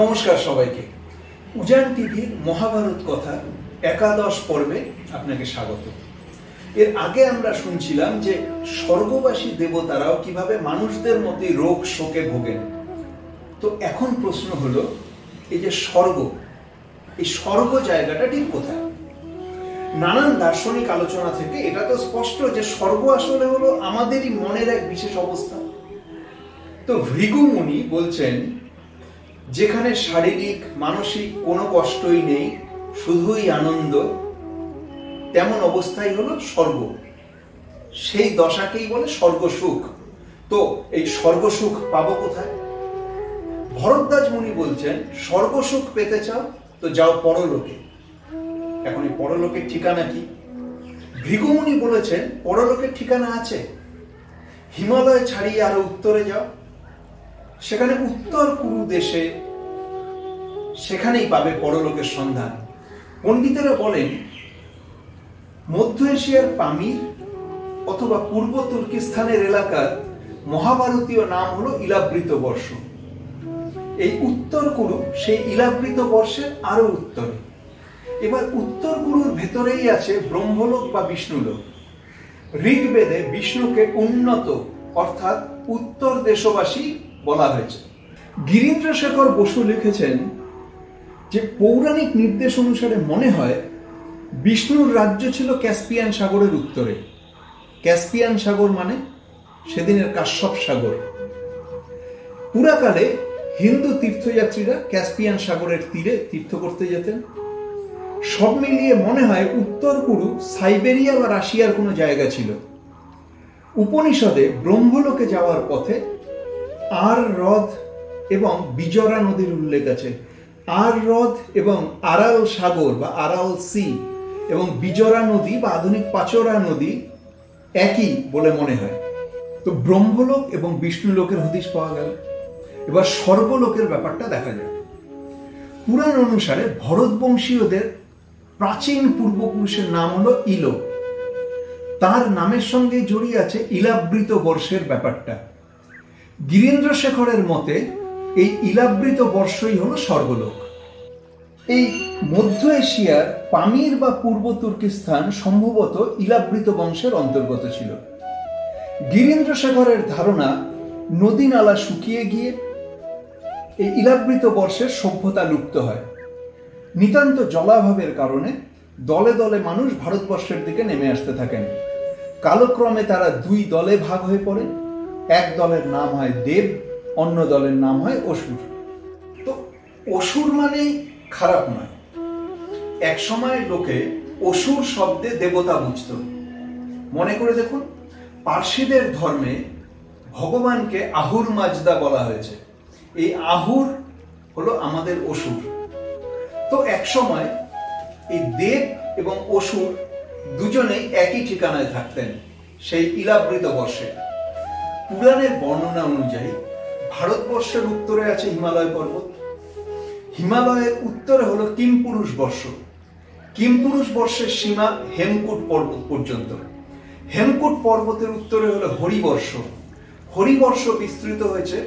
নমস্কার সবাইকে। উজান টিভির মহাভারত কথা একাদশ পর্বে আপনাকে স্বাগত। এর আগে আমরা শুনছিলাম যে স্বর্গবাসী দেবতারাও কীভাবে মানুষদের মতোই রোগ শোকে ভোগেন। তো এখন প্রশ্ন হলো, এই যে স্বর্গ, এই স্বর্গ জায়গাটা ঠিক কোথায়? নানান দার্শনিক আলোচনা থেকে এটা তো স্পষ্ট যে স্বর্গ আসলে হলো আমাদেরই মনের এক বিশেষ অবস্থা। তো ভৃগু মুনি বলছেন যেখানে শারীরিক, মানসিক কোনো কষ্টই নেই, শুধুই আনন্দ, তেমন অবস্থাই হলো স্বর্গ। সেই দশাকেই বলে স্বর্গ সুখ তো এই স্বর্গ সুখ পাবো কোথায়? ভরদ্বাজ মুনি বলছেন স্বর্গ সুখ পেতে চাও, তো যাও পরলোকে। এখন এই পরলোকের ঠিকানা কি? ভৃগুমুনি বলেছেন, পরলোকের ঠিকানা আছে। হিমালয় ছাড়িয়ে আরও উত্তরে যাও। সেখানে উত্তর কুরু দেশে সেখানেই পাবে পরলোকের সন্ধান। পণ্ডিতেরা বলেন, মধ্য এশিয়ার পামির অথবা পূর্ব তুর্কিস্তানের এলাকার মহাভারতীয় নাম হলো ইলাবৃত বর্ষ। এই উত্তর কুরু, সেই ইলাবৃত বর্ষের আরও উত্তরে। এবার উত্তর কুরুর ভেতরেই আছে ব্রহ্মলোক বা বিষ্ণুলোক। ঋগ্বেদে বিষ্ণুকে উন্নত, অর্থাৎ উত্তর দেশবাসী বলা হয়েছে। গিরীন্দ্র শেখর বসু লিখেছেন যে পৌরাণিক নির্দেশ অনুসারে মনে হয়, বিষ্ণুর রাজ্য ছিল ক্যাসপিয়ান সাগরের উত্তরে। ক্যাসপিয়ান সাগর মানে সেদিনের কাশ্যপ সাগর। পুরাকালে হিন্দু তীর্থযাত্রীরা ক্যাসপিয়ান সাগরের তীরে তীর্থ করতে যেতেন। সব মিলিয়ে মনে হয় উত্তর কুরু সাইবেরিয়া বা রাশিয়ার কোনো জায়গা ছিল। উপনিষদে ব্রহ্মলোকে যাওয়ার পথে আর হ্রদ এবং বিজরা নদীর উল্লেখ আছে। আর হ্রদ এবং আরাল সাগর বা আরাল সি এবং বিজরা নদী বা আধুনিক পাচরা নদী একই বলে মনে হয়। তো ব্রহ্মলোক এবং বিষ্ণুলোকের হদিশ পাওয়া গেল। এবার সর্বলোকের ব্যাপারটা দেখা যায় পুরাণ অনুসারে ভরতবংশীয়দের প্রাচীন পূর্বপুরুষের নাম হলো ইলো। তার নামের সঙ্গে জড়িয়ে আছে ইলাবৃত বর্ষের ব্যাপারটা। গিরীন্দ্র শেখরের মতে, এই ইলাবৃত বর্ষই হলো স্বর্গলোক। এই মধ্য এশিয়ার পামির বা পূর্ব তুর্কিস্তান সম্ভবত ইলাবৃত বংশের অন্তর্গত ছিল। গিরীন্দ্র শেখরের ধারণা, নদী নালা শুকিয়ে গিয়ে এই ইলাবৃত বর্ষের সভ্যতা লুপ্ত হয়। নিতান্ত জলাভাবের কারণে দলে দলে মানুষ ভারতবর্ষের দিকে নেমে আসতে থাকেন। কালক্রমে তারা দুই দলে ভাগ হয়ে পড়ে। এক দলের নাম হয় দেব, অন্য দলের নাম হয় অসুর। তো অসুর মানেই খারাপ নয়। এক সময় লোকে অসুর শব্দে দেবতা বুঝত। মনে করে দেখুন পার্সিদের ধর্মে ভগবানকে আহুর মাজদা বলা হয়েছে। এই আহুর হলো আমাদের অসুর। তো এক সময় এই দেব এবং অসুর দুজনেই একই ঠিকানায় থাকতেন, সেই ইলাবৃত বর্ষে। পুরাণের বর্ণনা অনুযায়ী ভারতবর্ষের উত্তরে আছে হিমালয় পর্বত। হিমালয়ের উত্তরে হলো কিমপুরুষ বর্ষ। কিমপুরুষ বর্ষের সীমা হেমকুট পর্বত পর্যন্ত। হেমকুট পর্বতের উত্তরে হলো হরিবর্ষ। হরিবর্ষ বিস্তৃত হয়েছে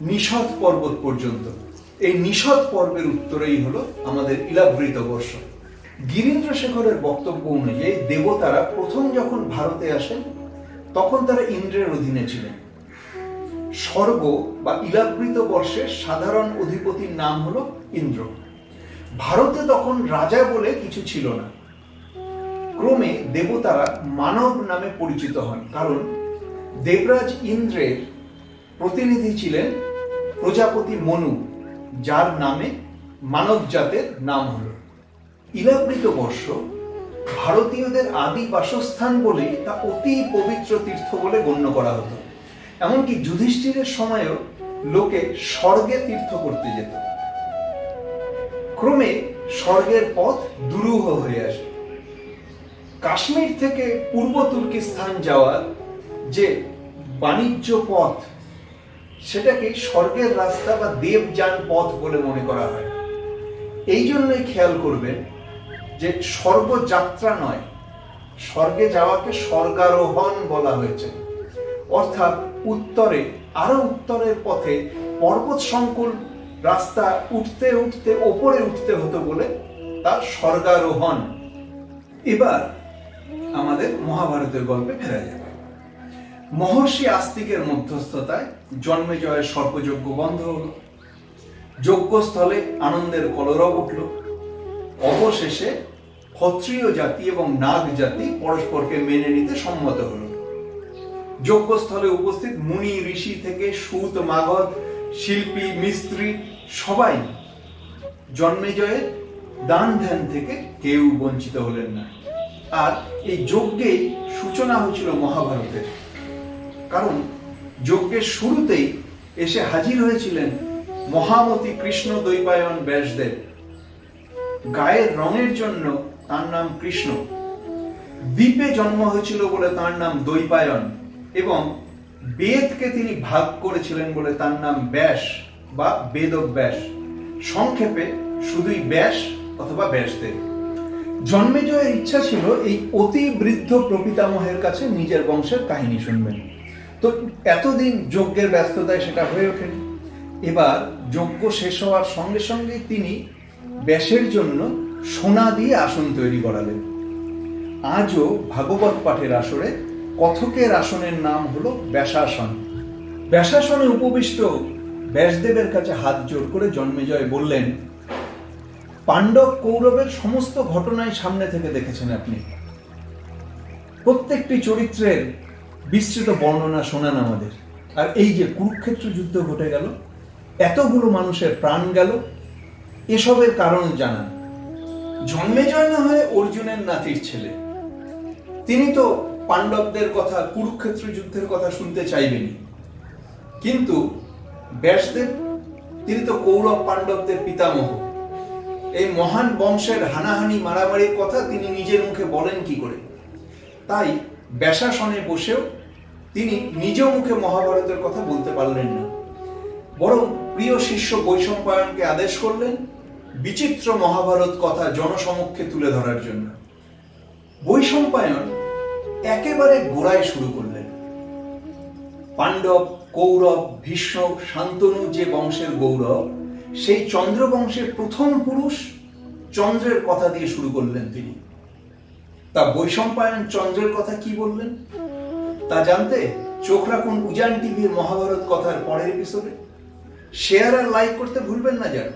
নিষদ পর্বত পর্যন্ত। এই নিষদ পর্বের উত্তরেই হলো আমাদের ইলাবৃত বর্ষ। গিরীন্দ্র শেখরের বক্তব্য অনুযায়ী দেবতারা প্রথম যখন ভারতে আসেন, তখন তারা ইন্দ্রের অধীনে ছিলেন। স্বর্গ বা ইলাবৃত বর্ষের সাধারণ অধিপতির নাম হলো ইন্দ্র। ভারতে তখন রাজা বলে কিছু ছিল না। ক্রমে দেবতারা মানব নামে পরিচিত হন, কারণ দেবরাজ ইন্দ্রের প্রতিনিধি ছিলেন প্রজাপতি মনু, যার নামে মানব জাতের নাম হল। ইলাবৃত বর্ষ ভারতীয়দের আদি বাসস্থান বলেই তা অতি পবিত্র তীর্থ বলে গণ্য করা হতো। এমনকি যুধিষ্ঠিরের সময়ও লোকে স্বর্গে তীর্থ করতে যেত। ক্রমে স্বর্গের পথ দুরূহ হয়ে আসে। কাশ্মীর থেকে পূর্ব তুর্কিস্তান যাওয়ার যে বাণিজ্য পথ, সেটাকে স্বর্গের রাস্তা বা দেবযান পথ বলে মনে করা হয়। এই জন্যই খেয়াল করবেন যে স্বর্গযাত্রা নয়, স্বর্গে যাওয়াকে স্বর্গারোহণ বলা হয়েছে। অর্থাৎ উত্তরে, আরও উত্তরের পথে পর্বত সংকুল রাস্তা উঠতে উঠতে ওপরে উঠতে হতো বলে তা স্বর্গারোহণ। এবার আমাদের মহাভারতের গল্পে ফেরা যাবে মহর্ষি আস্তিকের মধ্যস্থতায় জন্মে জয়ের সর্পযজ্ঞ বন্ধ হলো। যজ্ঞস্থলে আনন্দের কলরব উঠল। অবশেষে ক্ষত্রিয় জাতি এবং নাগ জাতি পরস্পরকে মেনে নিতে সম্মত হল। যজ্ঞস্থলে উপস্থিত মুনি, ঋষি থেকে সুত, মাগধ, শিল্পী, মিস্ত্রি সবাই জন্মেজয়ের দান ধ্যান থেকে কেউ বঞ্চিত হলেন না। আর এই যজ্ঞেই সূচনা হয়েছিল মহাভারতের। কারণ যজ্ঞের শুরুতেই এসে হাজির হয়েছিলেন মহামতি কৃষ্ণ দৈপায়ন ব্যাসদেব। গায়ের রঙের জন্য তার নাম কৃষ্ণ। দ্বীপে জন্ম হয়েছিল বলে তার নাম দৈপায়ন এবং বেদকে তিনি ভাগ করেছিলেন বলে তার নাম ব্যাস বা বেদব্যাস সংক্ষেপে শুধুই ব্যাস অথবা ব্যাসদেব জন্মেজয়ের ইচ্ছা ছিল, এই অতি বৃদ্ধ প্রপিতামহের কাছে নিজের বংশের কাহিনী শুনবেন। তো এতদিন যজ্ঞের ব্যস্ততায় সেটা হয়ে ওঠেনি। এবার যজ্ঞ শেষ হওয়ার সঙ্গে সঙ্গে তিনি ব্যাসের জন্য সোনা দিয়ে আসন তৈরি করালেন। আজও ভাগবত পাঠের আসরে কথকের আসনের নাম হলো ব্যাসাসন। ব্যাসাসনে উপবিষ্ট ব্যাসদেবের কাছে হাত জোর করে জন্মেজয় বললেন, পাণ্ডব কৌরবের সমস্ত ঘটনাই সামনে থেকে দেখেছেন আপনি। প্রত্যেকটি চরিত্রের বিস্তৃত বর্ণনা শোনান আমাদের। আর এই যে কুরুক্ষেত্র যুদ্ধ ঘটে গেল, এতগুলো মানুষের প্রাণ গেল, এসবের কারণ জানান। জন্মেজয় না হয়ে অর্জুনের নাতির ছেলে। তিনি তো পাণ্ডবদের কথা, কুরুক্ষেত্র যুদ্ধের কথা শুনতে চাইবেনি। কিন্তু ব্যাসদেব, তিনি তো কৌরব পাণ্ডবদের পিতামহ। এই মহান বংশের হানাহানি মারামারির কথা তিনি নিজের মুখে বলেন কি করে? তাই ব্যাসাসনে বসেও তিনি নিজ মুখে মহাভারতের কথা বলতে পারলেন না। বরং প্রিয় শিষ্য বৈশম্পায়নকে আদেশ করলেন, বিচিত্র মহাভারত কথা জনসমক্ষে তুলে ধরার জন্য। বৈশম্পায়ন একেবারে গোড়ায় শুরু করলেন। পাণ্ডব, কৌরব, ভীষ্ম, শান্তনু যে বংশের গৌরব, সেই চন্দ্র বংশের প্রথম পুরুষ চন্দ্রের কথা দিয়ে শুরু করলেন তিনি। তা বৈশম্পায়ন চন্দ্রের কথা কি বললেন? তা জানতে চোখ রাখুন উজান টিভির মহাভারত কথার পরের এপিসোডে শেয়ার আর লাইক করতে ভুলবেন না, যেন।